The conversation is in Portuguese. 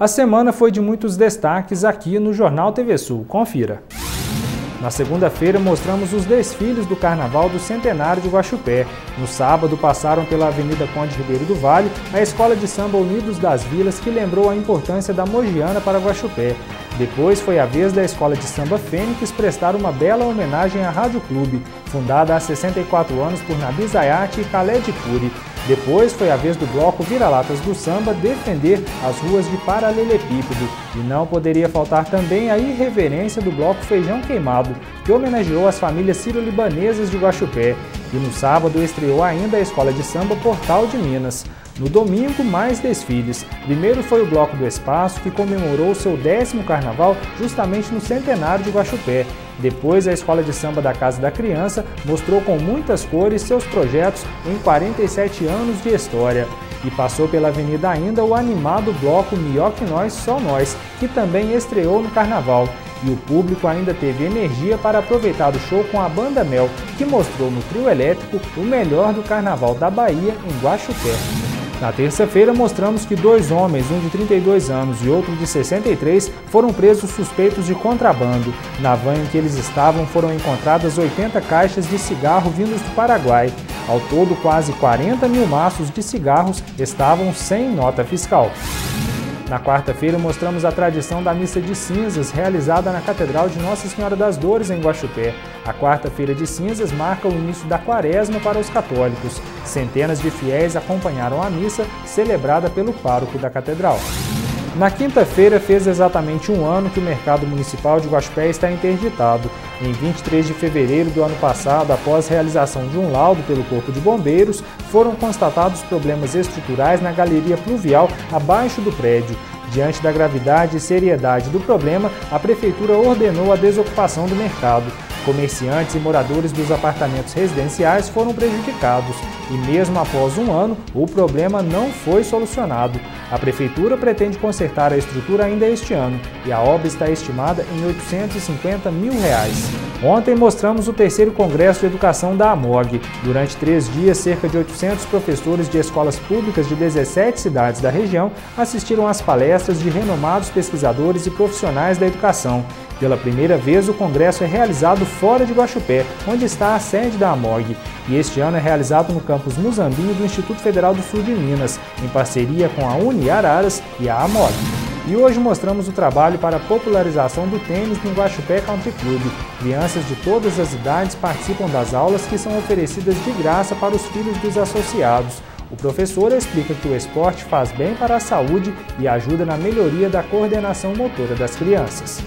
A semana foi de muitos destaques aqui no Jornal TV Sul. Confira. Na segunda-feira, mostramos os desfiles do Carnaval do Centenário de Guaxupé. No sábado, passaram pela Avenida Conde Ribeiro do Vale a Escola de Samba Unidos das Vilas, que lembrou a importância da Mogiana para Guaxupé. Depois foi a vez da Escola de Samba Fênix prestar uma bela homenagem à Rádio Clube, fundada há 64 anos por Nabi Zayat e Khaled Puri. Depois foi a vez do bloco Vira-Latas do Samba defender as ruas de paralelepípedo. E não poderia faltar também a irreverência do bloco Feijão Queimado, que homenageou as famílias sírio-libanesas de Guaxupé. E no sábado estreou ainda a Escola de Samba Portal de Minas. No domingo, mais desfiles. Primeiro foi o Bloco do Espaço, que comemorou seu décimo carnaval justamente no centenário de Guaxupé. Depois, a Escola de Samba da Casa da Criança mostrou com muitas cores seus projetos em 47 anos de história. E passou pela avenida ainda o animado bloco Melhor Que Nós, Só Nós, que também estreou no Carnaval. E o público ainda teve energia para aproveitar o show com a Banda Mel, que mostrou no trio elétrico o melhor do Carnaval da Bahia em Guaxupé. Na terça-feira, mostramos que dois homens, um de 32 anos e outro de 63, foram presos suspeitos de contrabando. Na van em que eles estavam foram encontradas 80 caixas de cigarro vindos do Paraguai. Ao todo, quase 40 mil maços de cigarros estavam sem nota fiscal. Na quarta-feira, mostramos a tradição da missa de cinzas realizada na Catedral de Nossa Senhora das Dores, em Guaxupé. A quarta-feira de cinzas marca o início da quaresma para os católicos. Centenas de fiéis acompanharam a missa, celebrada pelo pároco da Catedral. Na quinta-feira fez exatamente um ano que o mercado municipal de Guaxupé está interditado. Em 23 de fevereiro do ano passado, após realização de um laudo pelo Corpo de Bombeiros, foram constatados problemas estruturais na galeria pluvial abaixo do prédio. Diante da gravidade e seriedade do problema, a Prefeitura ordenou a desocupação do mercado. Comerciantes e moradores dos apartamentos residenciais foram prejudicados e, mesmo após um ano, o problema não foi solucionado. A Prefeitura pretende consertar a estrutura ainda este ano e a obra está estimada em 850 mil reais. Ontem mostramos o terceiro Congresso de Educação da AMOG. Durante três dias, cerca de 800 professores de escolas públicas de 17 cidades da região assistiram às palestras de renomados pesquisadores e profissionais da educação. Pela primeira vez, o congresso é realizado fora de Guaxupé, onde está a sede da AMOG, e este ano é realizado no campus Muzambinho do Instituto Federal do Sul de Minas, em parceria com a Uniararas e a AMOG. E hoje mostramos o trabalho para a popularização do tênis no Guaxupé Country Club. Crianças de todas as idades participam das aulas que são oferecidas de graça para os filhos dos associados. O professor explica que o esporte faz bem para a saúde e ajuda na melhoria da coordenação motora das crianças.